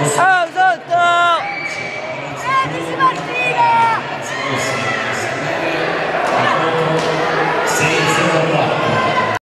Hey.